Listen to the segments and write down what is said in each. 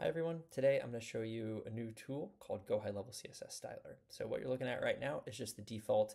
Hi everyone, today I'm going to show you a new tool called Go High Level CSS Styler. So what you're looking at right now is just the default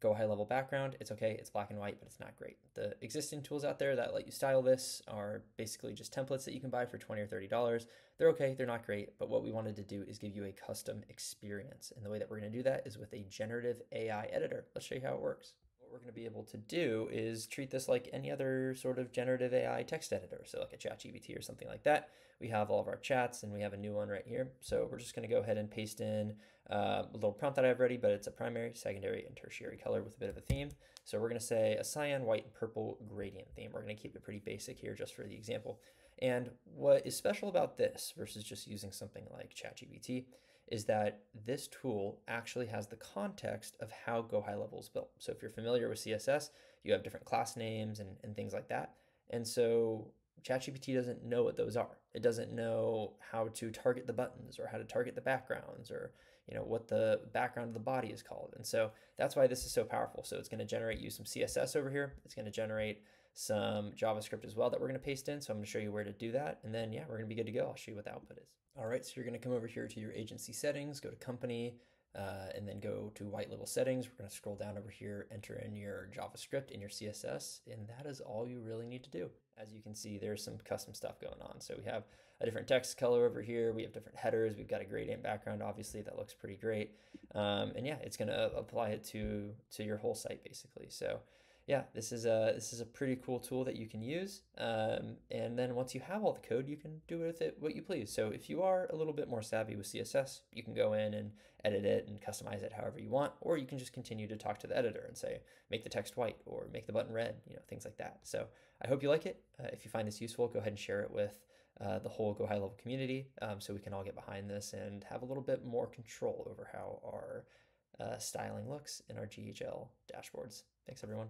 Go High Level background. It's okay, it's black and white, but it's not great. The existing tools out there that let you style this are basically just templates that you can buy for 20 or $30. They're okay, they're not great, but what we wanted to do is give you a custom experience. And the way that we're going to do that is with a generative AI editor. Let's show you how it works what we're going to be able to do is treat this like any other sort of generative AI text editor. So like a chat ChatGPT or something like that. We have all of our chats and we have a new one right here. So we're just going to go ahead and paste in uh, a little prompt that I have ready, but it's a primary, secondary, and tertiary color with a bit of a theme. So we're going to say a cyan, white, and purple gradient theme. We're going to keep it pretty basic here just for the example. And what is special about this versus just using something like ChatGPT is that this tool actually has the context of how Go High Level is built. So if you're familiar with CSS, you have different class names and, and things like that. And so ChatGPT doesn't know what those are. It doesn't know how to target the buttons or how to target the backgrounds or you know what the background of the body is called. And so that's why this is so powerful. So it's going to generate you some CSS over here. It's going to generate some JavaScript as well that we're going to paste in. So I'm going to show you where to do that. And then, yeah, we're going to be good to go. I'll show you what the output is. All right, so you're going to come over here to your agency settings, go to company, uh, and then go to white label settings. We're going to scroll down over here, enter in your JavaScript and your CSS, and that is all you really need to do. As you can see, there's some custom stuff going on. So we have a different text color over here. We have different headers. We've got a gradient background, obviously, that looks pretty great. Um, and yeah, it's going to apply it to, to your whole site, basically. So yeah, this is a this is a pretty cool tool that you can use. Um, and then once you have all the code, you can do with it what you please. So if you are a little bit more savvy with CSS, you can go in and edit it and customize it however you want, or you can just continue to talk to the editor and say, make the text white or make the button red, you know, things like that. So I hope you like it. Uh, if you find this useful, go ahead and share it with uh, the whole Go High Level community um, so we can all get behind this and have a little bit more control over how our uh, styling looks in our GHL dashboards. Thanks, everyone.